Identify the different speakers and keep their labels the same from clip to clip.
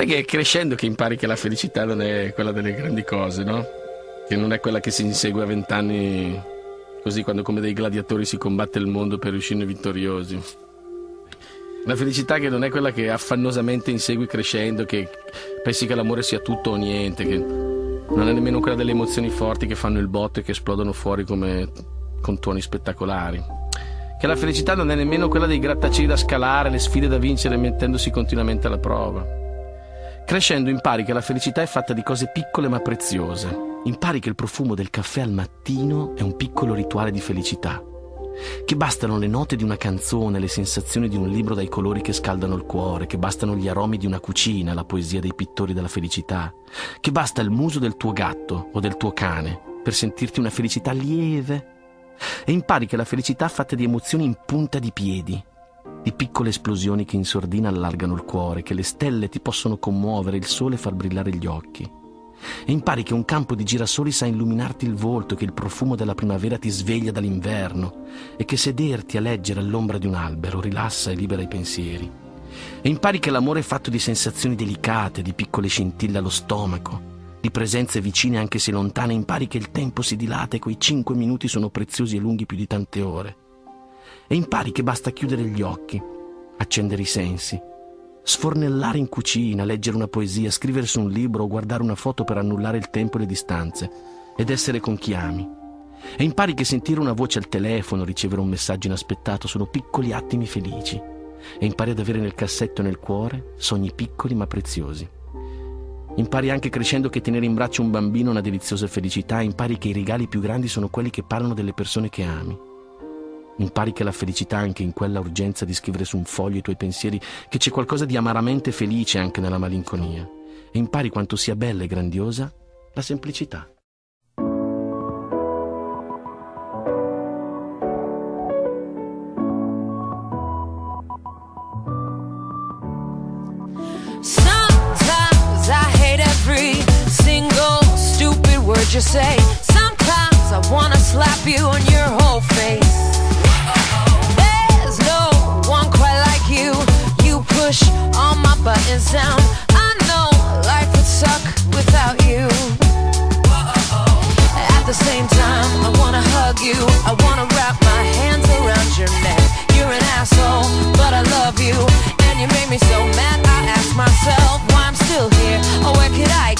Speaker 1: Sai che è crescendo che impari che la felicità non è quella delle grandi cose, no? Che non è quella che si insegue a vent'anni, così quando come dei gladiatori si combatte il mondo per uscirne vittoriosi. La felicità che non è quella che affannosamente insegui crescendo, che pensi che l'amore sia tutto o niente, che non è nemmeno quella delle emozioni forti che fanno il botto e che esplodono fuori come con tuoni spettacolari. Che la felicità non è nemmeno quella dei grattacieli da scalare, le sfide da vincere mettendosi continuamente alla prova. Crescendo impari che la felicità è fatta di cose piccole ma preziose. Impari che il profumo del caffè al mattino è un piccolo rituale di felicità che bastano le note di una canzone, le sensazioni di un libro dai colori che scaldano il cuore, che bastano gli aromi di una cucina, la poesia dei pittori della felicità, che basta il muso del tuo gatto o del tuo cane per sentirti una felicità lieve. E impari che la felicità è fatta di emozioni in punta di piedi, di piccole esplosioni che in sordina allargano il cuore, che le stelle ti possono commuovere, il sole far brillare gli occhi e impari che un campo di girasoli sa illuminarti il volto, che il profumo della primavera ti sveglia dall'inverno e che sederti a leggere all'ombra di un albero rilassa e libera i pensieri. E impari che l'amore è fatto di sensazioni delicate, di piccole scintille allo stomaco, di presenze vicine anche se lontane, impari che il tempo si dilata e quei cinque minuti sono preziosi e lunghi più di tante ore. E impari che basta chiudere gli occhi, accendere i sensi Sfornellare in cucina, leggere una poesia, scrivere su un libro o guardare una foto per annullare il tempo e le distanze ed essere con chi ami. E impari che sentire una voce al telefono, ricevere un messaggio inaspettato sono piccoli attimi felici. E impari ad avere nel cassetto e nel cuore sogni piccoli ma preziosi. Impari anche crescendo che tenere in braccio un bambino è una deliziosa felicità, impari che i regali più grandi sono quelli che parlano delle persone che ami. Impari che la felicità anche in quella urgenza di scrivere su un foglio i tuoi pensieri, che c'è qualcosa di amaramente felice anche nella malinconia. E impari quanto sia bella e grandiosa la semplicità.
Speaker 2: You say. Sometimes I wanna slap you on your whole face.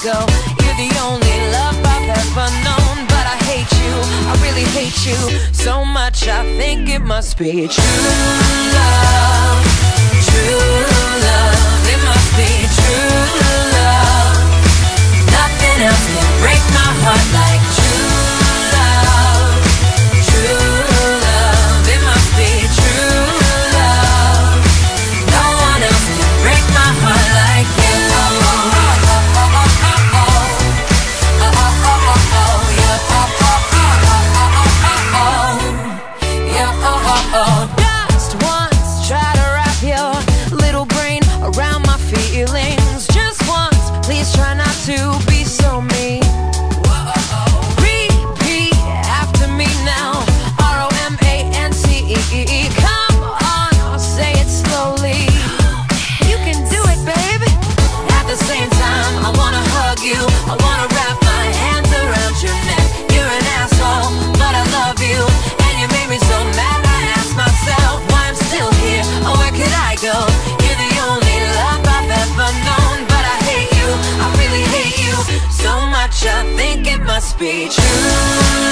Speaker 2: Go? You're the only love I've ever known. But I hate you, I really hate you so much. I think it must be true love. be true.